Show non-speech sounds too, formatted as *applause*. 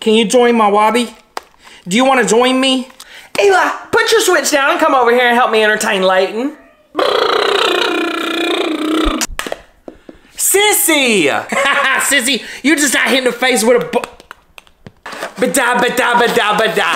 Can you join my wobby? Do you want to join me? Eli, put your switch down and come over here and help me entertain Layton. Sissy! *laughs* Sissy, you just got hit in the face with a bu- Bada bada bada bada.